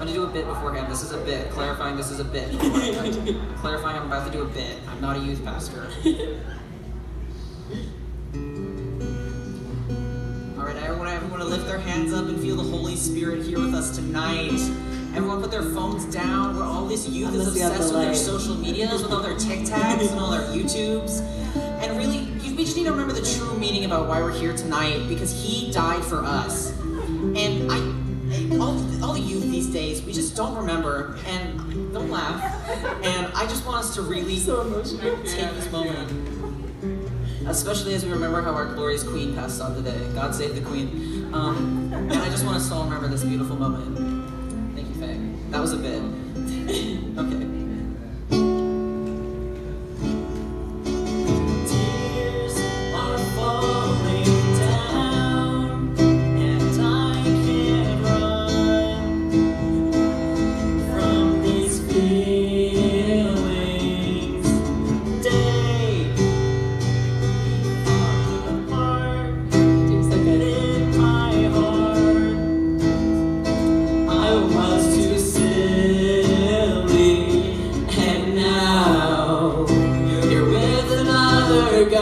gonna do a bit beforehand. This is a bit. Clarifying this is a bit. Clarifying I'm about to do a bit. I'm not a youth pastor. All right, everyone, everyone to lift their hands up and feel the Holy Spirit here with us tonight. Everyone put their phones down. Where all this youth is gonna be out obsessed with their social medias, with all their TikToks and all their YouTubes. And really, we just need to remember the true meaning about why we're here tonight because He died for us. And I, all, all the youth these days, we just don't remember and don't laugh. And I just want us to really So take this moment. Especially as we remember how our glorious queen passed on today. God save the queen. Um, and I just want us to all remember this beautiful moment. Thank you, Faye. That was a bit. okay.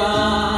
Bye.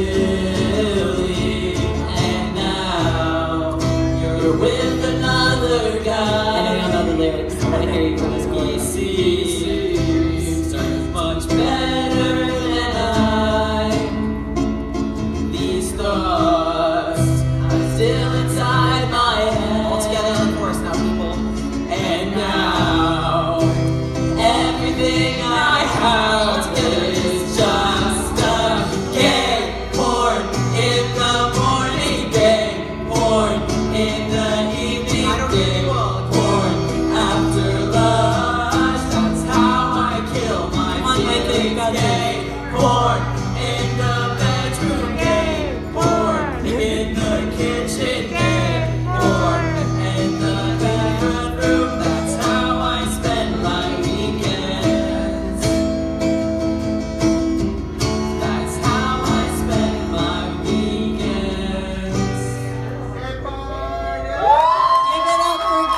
now.